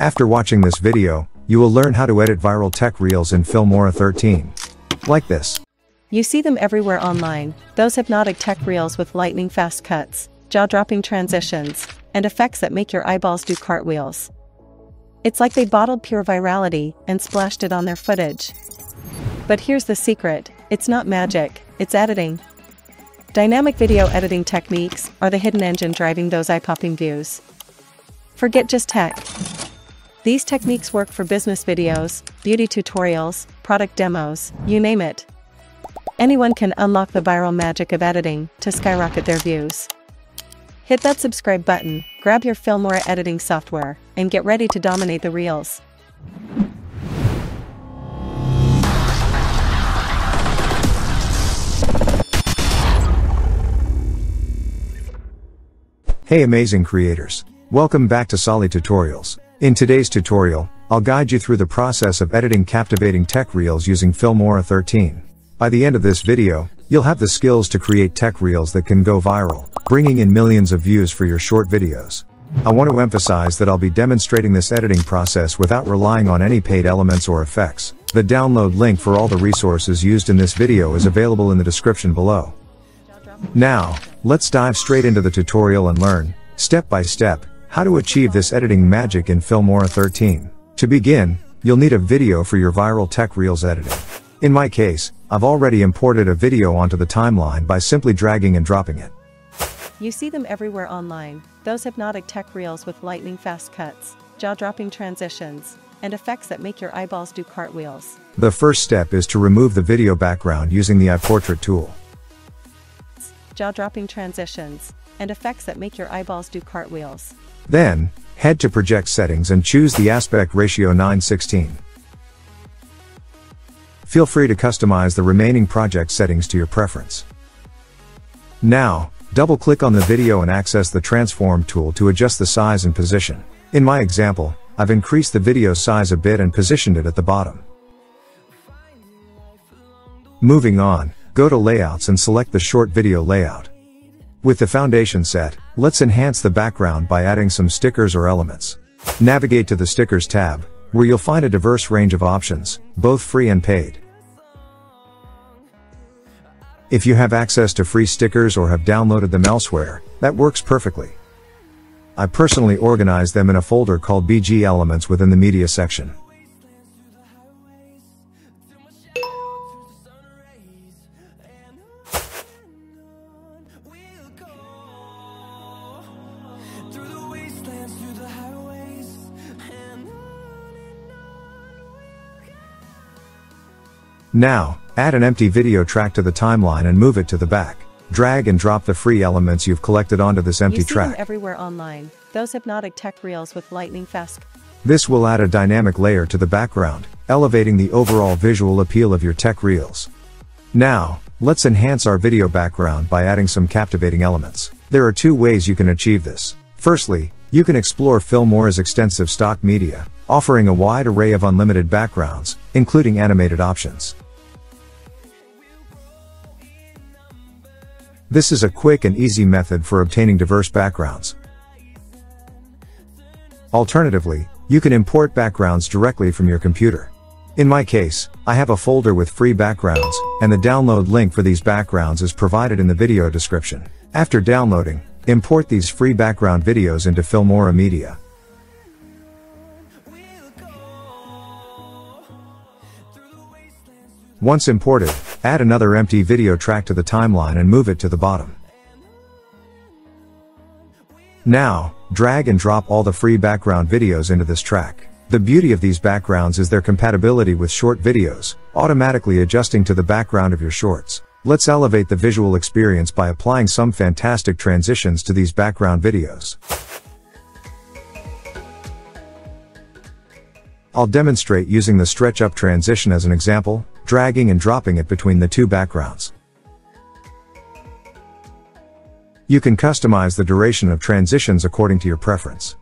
After watching this video, you will learn how to edit viral tech reels in Filmora 13. Like this. You see them everywhere online, those hypnotic tech reels with lightning fast cuts, jaw-dropping transitions, and effects that make your eyeballs do cartwheels. It's like they bottled pure virality and splashed it on their footage. But here's the secret, it's not magic, it's editing. Dynamic video editing techniques are the hidden engine driving those eye-popping views. Forget just tech. These techniques work for business videos, beauty tutorials, product demos, you name it. Anyone can unlock the viral magic of editing to skyrocket their views. Hit that subscribe button, grab your Filmora editing software, and get ready to dominate the reels. Hey amazing creators. Welcome back to Salih Tutorials. In today's tutorial, I'll guide you through the process of editing captivating tech reels using Filmora 13. By the end of this video, you'll have the skills to create tech reels that can go viral, bringing in millions of views for your short videos. I want to emphasize that I'll be demonstrating this editing process without relying on any paid elements or effects. The download link for all the resources used in this video is available in the description below. Now, let's dive straight into the tutorial and learn, step by step, how to achieve this editing magic in Filmora 13. To begin, you'll need a video for your viral tech reels editing. In my case, I've already imported a video onto the timeline by simply dragging and dropping it. You see them everywhere online, those hypnotic tech reels with lightning fast cuts, jaw-dropping transitions, and effects that make your eyeballs do cartwheels. The first step is to remove the video background using the AI Portrait tool jaw-dropping transitions, and effects that make your eyeballs do cartwheels. Then, head to Project Settings and choose the aspect ratio 916. Feel free to customize the remaining project settings to your preference. Now, double-click on the video and access the Transform tool to adjust the size and position. In my example, I've increased the video size a bit and positioned it at the bottom. Moving on, Go to Layouts and select the short video layout. With the foundation set, let's enhance the background by adding some stickers or elements. Navigate to the Stickers tab, where you'll find a diverse range of options, both free and paid. If you have access to free stickers or have downloaded them elsewhere, that works perfectly. I personally organize them in a folder called BG Elements within the Media section. Now, add an empty video track to the timeline and move it to the back. Drag and drop the free elements you've collected onto this empty you see track. Them everywhere online, those hypnotic tech reels with lightning fast. This will add a dynamic layer to the background, elevating the overall visual appeal of your tech reels. Now, let's enhance our video background by adding some captivating elements. There are two ways you can achieve this. Firstly, you can explore Filmora's extensive stock media, offering a wide array of unlimited backgrounds, including animated options. This is a quick and easy method for obtaining diverse backgrounds. Alternatively, you can import backgrounds directly from your computer. In my case, I have a folder with free backgrounds, and the download link for these backgrounds is provided in the video description. After downloading, import these free background videos into Filmora Media. Once imported, add another empty video track to the timeline and move it to the bottom. Now, drag and drop all the free background videos into this track. The beauty of these backgrounds is their compatibility with short videos, automatically adjusting to the background of your shorts. Let's elevate the visual experience by applying some fantastic transitions to these background videos. I'll demonstrate using the stretch up transition as an example, dragging and dropping it between the two backgrounds. You can customize the duration of transitions according to your preference.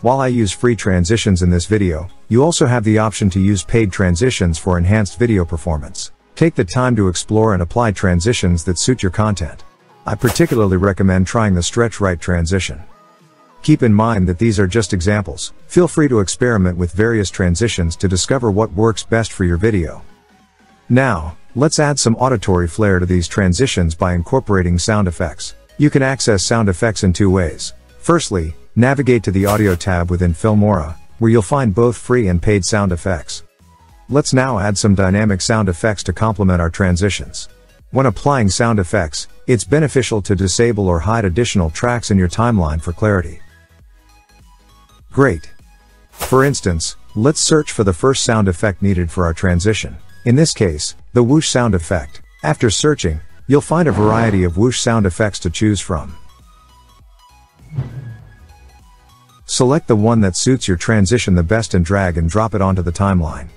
While I use free transitions in this video, you also have the option to use paid transitions for enhanced video performance. Take the time to explore and apply transitions that suit your content. I particularly recommend trying the stretch right transition. Keep in mind that these are just examples. Feel free to experiment with various transitions to discover what works best for your video. Now, let's add some auditory flair to these transitions by incorporating sound effects. You can access sound effects in two ways. Firstly, navigate to the audio tab within Filmora, where you'll find both free and paid sound effects. Let's now add some dynamic sound effects to complement our transitions. When applying sound effects, it's beneficial to disable or hide additional tracks in your timeline for clarity. Great. For instance, let's search for the first sound effect needed for our transition. In this case, the whoosh sound effect. After searching, you'll find a variety of whoosh sound effects to choose from. Select the one that suits your transition the best and drag and drop it onto the timeline.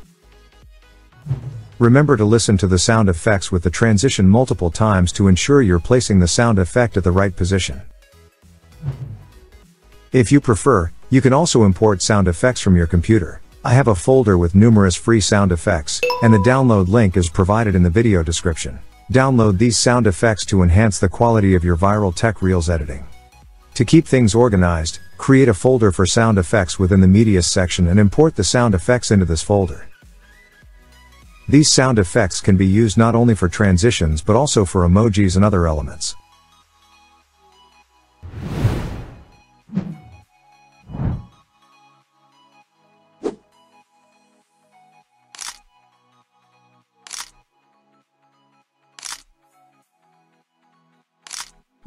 Remember to listen to the sound effects with the transition multiple times to ensure you're placing the sound effect at the right position. If you prefer, you can also import sound effects from your computer. I have a folder with numerous free sound effects, and the download link is provided in the video description. Download these sound effects to enhance the quality of your viral tech reels editing. To keep things organized, create a folder for sound effects within the media section and import the sound effects into this folder. These sound effects can be used not only for transitions but also for emojis and other elements.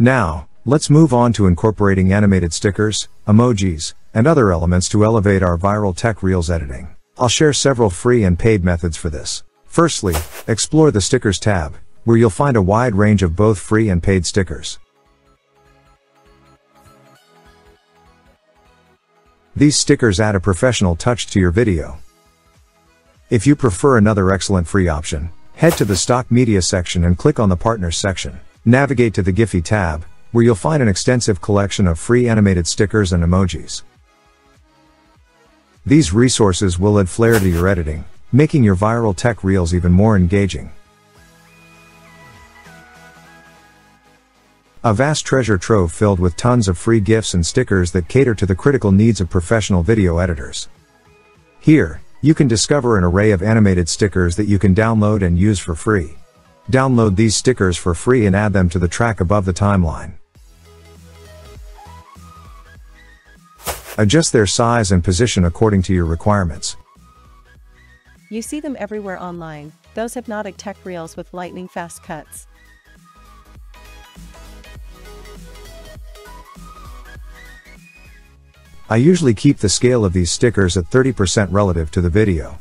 Now, let's move on to incorporating animated stickers, emojis, and other elements to elevate our viral tech reels editing. I'll share several free and paid methods for this. Firstly, explore the stickers tab, where you'll find a wide range of both free and paid stickers. These stickers add a professional touch to your video. If you prefer another excellent free option, head to the stock media section and click on the partners section. Navigate to the Giphy tab, where you'll find an extensive collection of free animated stickers and emojis. These resources will add flair to your editing, making your viral tech reels even more engaging. A vast treasure trove filled with tons of free gifts and stickers that cater to the critical needs of professional video editors. Here, you can discover an array of animated stickers that you can download and use for free. Download these stickers for free and add them to the track above the timeline. Adjust their size and position according to your requirements. You see them everywhere online, those hypnotic tech reels with lightning fast cuts. I usually keep the scale of these stickers at 30% relative to the video.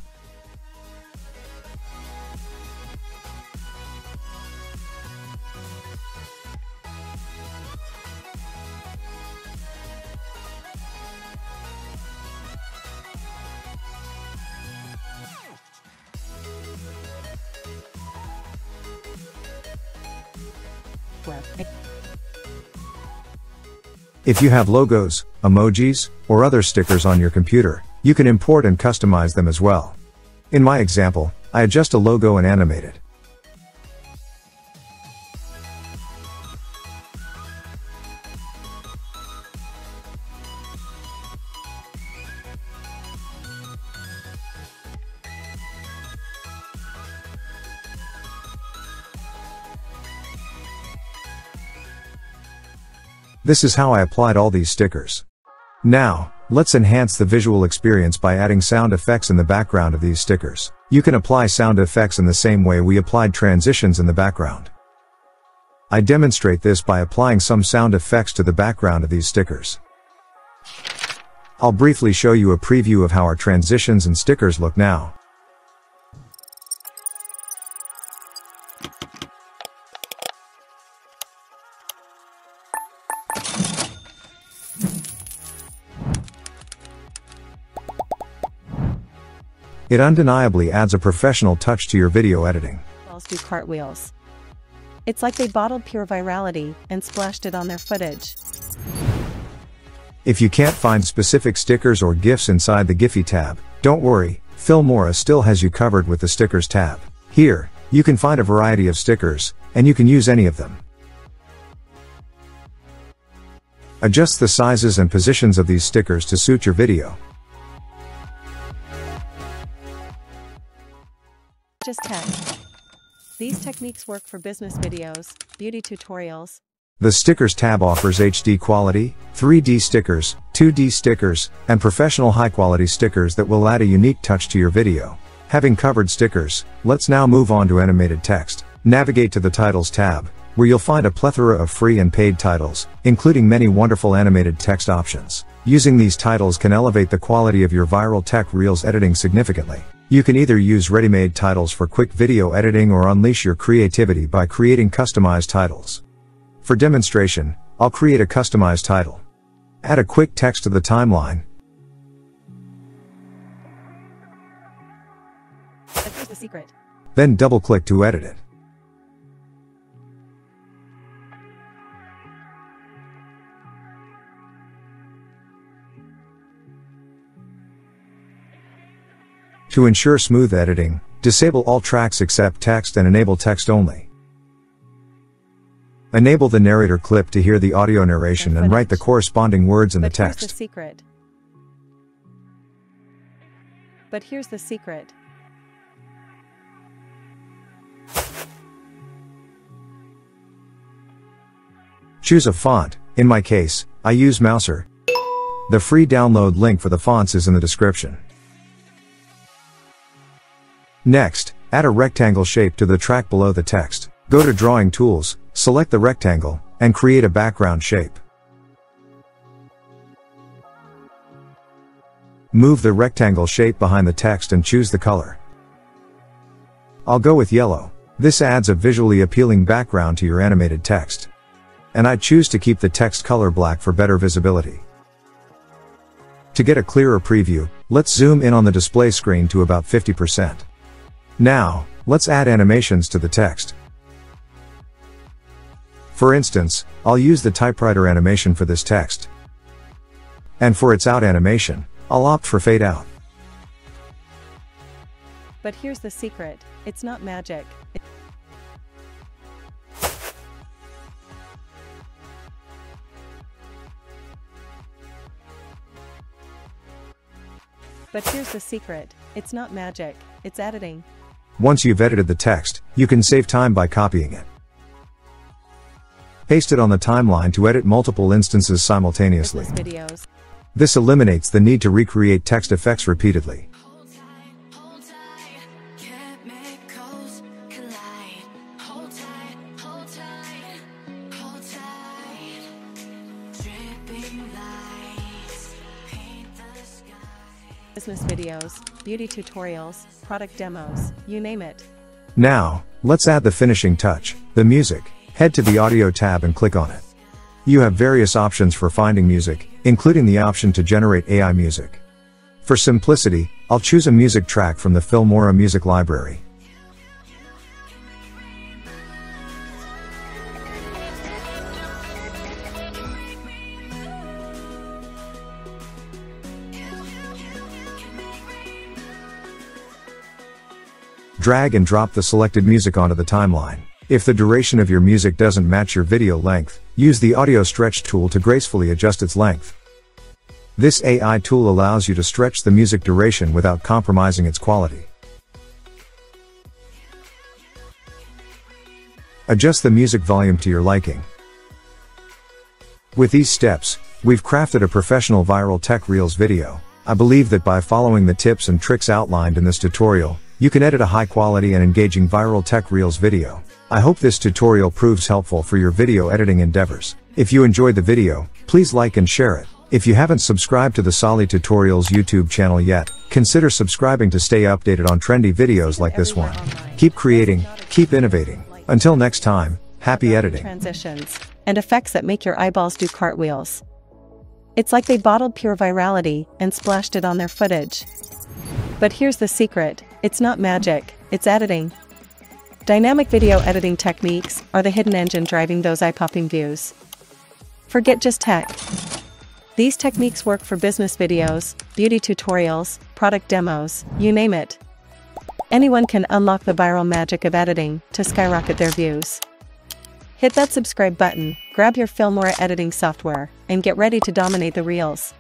If you have logos, emojis, or other stickers on your computer, you can import and customize them as well. In my example, I adjust a logo and animate it. This is how I applied all these stickers. Now, let's enhance the visual experience by adding sound effects in the background of these stickers. You can apply sound effects in the same way we applied transitions in the background. I demonstrate this by applying some sound effects to the background of these stickers. I'll briefly show you a preview of how our transitions and stickers look now. It undeniably adds a professional touch to your video editing. do cartwheels. It's like they bottled pure virality and splashed it on their footage. If you can't find specific stickers or GIFs inside the Giphy tab, don't worry, Filmora still has you covered with the Stickers tab. Here, you can find a variety of stickers, and you can use any of them. Adjust the sizes and positions of these stickers to suit your video. Just Tech. These techniques work for business videos, beauty tutorials, The Stickers tab offers HD quality, 3D stickers, 2D stickers, and professional high quality stickers that will add a unique touch to your video. Having covered stickers, let's now move on to animated text. Navigate to the Titles tab, where you'll find a plethora of free and paid titles, including many wonderful animated text options. Using these titles can elevate the quality of your viral tech reels editing significantly. You can either use ready-made titles for quick video editing or unleash your creativity by creating customized titles. For demonstration, I'll create a customized title. Add a quick text to the timeline, the secret. then double-click to edit it. To ensure smooth editing, disable all tracks except text and enable text only. Enable the narrator clip to hear the audio narration and write the corresponding words in the But here's the text. secret. But here's the secret. Choose a font, in my case, I use Mouser. The free download link for the fonts is in the description. Next, add a rectangle shape to the track below the text. Go to Drawing Tools, select the rectangle, and create a background shape. Move the rectangle shape behind the text and choose the color. I'll go with yellow. This adds a visually appealing background to your animated text. And I choose to keep the text color black for better visibility. To get a clearer preview, let's zoom in on the display screen to about 50%. Now, let's add animations to the text. For instance, I'll use the typewriter animation for this text. And for its out animation, I'll opt for fade out. But here's the secret. It's not magic. But here's the secret. It's not magic. It's editing. Once you've edited the text, you can save time by copying it. Paste it on the timeline to edit multiple instances simultaneously. This eliminates the need to recreate text effects repeatedly. Beauty tutorials, product demos, you name it. Now, let's add the finishing touch, the music. Head to the audio tab and click on it. You have various options for finding music, including the option to generate AI music. For simplicity, I'll choose a music track from the Filmora music library. Drag and drop the selected music onto the timeline. If the duration of your music doesn't match your video length, use the audio stretch tool to gracefully adjust its length. This AI tool allows you to stretch the music duration without compromising its quality. Adjust the music volume to your liking. With these steps, we've crafted a professional viral tech reels video. I believe that by following the tips and tricks outlined in this tutorial, you can edit a high quality and engaging viral tech reels video. I hope this tutorial proves helpful for your video editing endeavors. If you enjoyed the video, please like and share it. If you haven't subscribed to the Salih Tutorials YouTube channel yet, consider subscribing to stay updated on trendy videos like this one. Keep creating, keep innovating. Until next time, happy editing. Transitions and effects that make your eyeballs do cartwheels. It's like they bottled pure virality and splashed it on their footage. But here's the secret it's not magic, it's editing. Dynamic video editing techniques are the hidden engine driving those eye-popping views. Forget just tech. These techniques work for business videos, beauty tutorials, product demos, you name it. Anyone can unlock the viral magic of editing to skyrocket their views. Hit that subscribe button, grab your Filmora editing software, and get ready to dominate the reels.